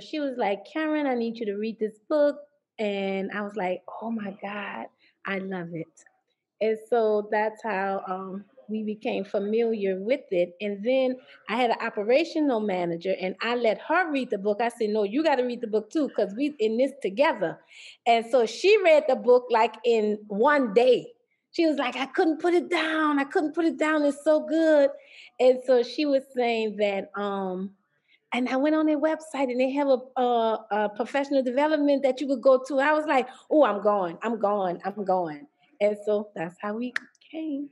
she was like, Karen, I need you to read this book. And I was like, oh my God, I love it. And so that's how um, we became familiar with it. And then I had an operational manager, and I let her read the book. I said, "No, you got to read the book too, because we in this together." And so she read the book like in one day. She was like, "I couldn't put it down. I couldn't put it down. It's so good." And so she was saying that. um and I went on their website and they have a, a, a, professional development that you could go to. I was like, oh, I'm going, I'm going, I'm going. And so that's how we came.